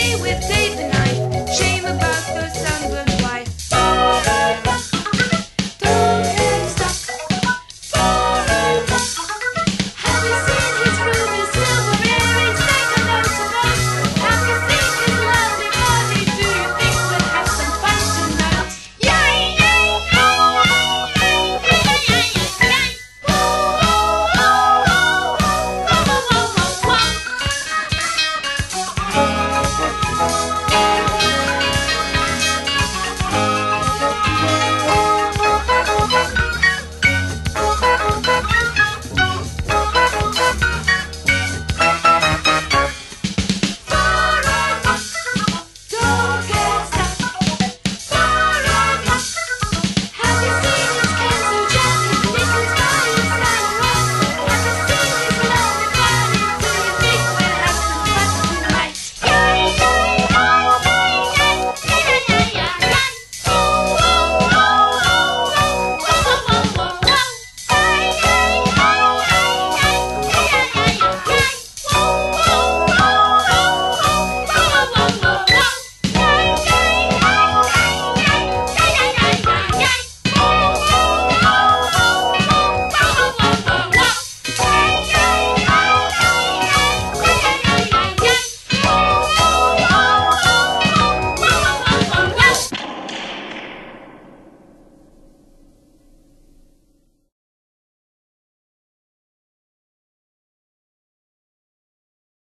be with David.